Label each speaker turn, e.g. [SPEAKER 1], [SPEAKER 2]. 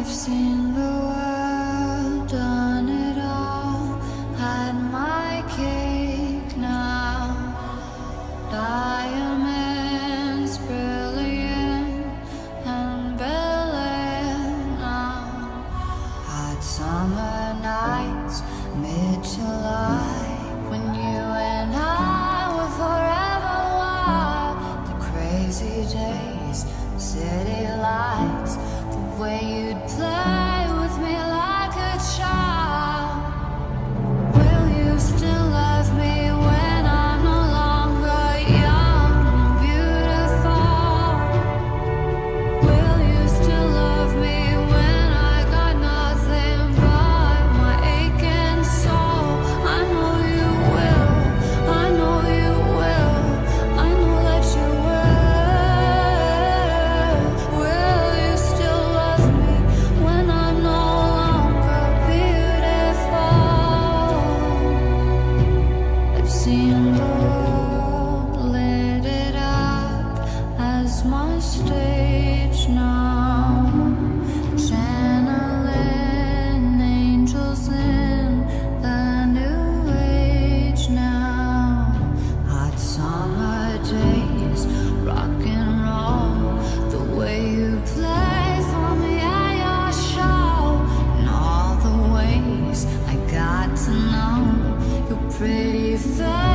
[SPEAKER 1] I've seen the world, done it all, had my cake now. Diamonds brilliant and brilliant now. Hot summer nights, mid July, when you and to know your pretty face.